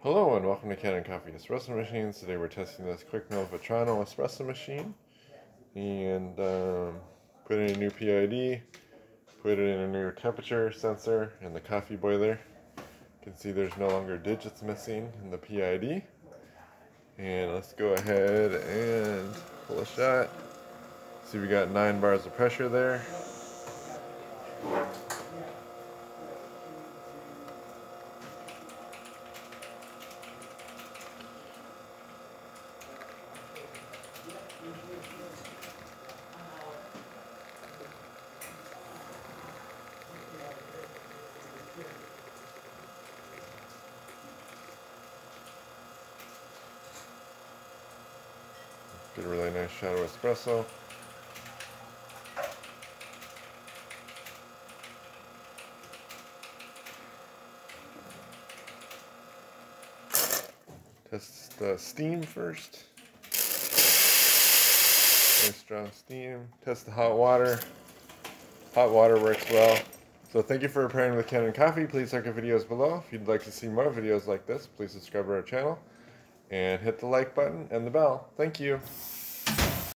Hello and welcome to Kanen Coffee Espresso Machines. Today we're testing this Quick Mill Vetrano espresso machine and um, put in a new PID, put it in a new temperature sensor in the coffee boiler. You can see there's no longer digits missing in the PID. And let's go ahead and pull a shot. See we got 9 bars of pressure there. Get a really nice shot of espresso. Test the steam first. Nice strong steam. Test the hot water. Hot water works well. So thank you for pairing with Kanen Coffee. Please check our videos below. If you'd like to see more videos like this, please subscribe to our channel and hit the like button and the bell. Thank you.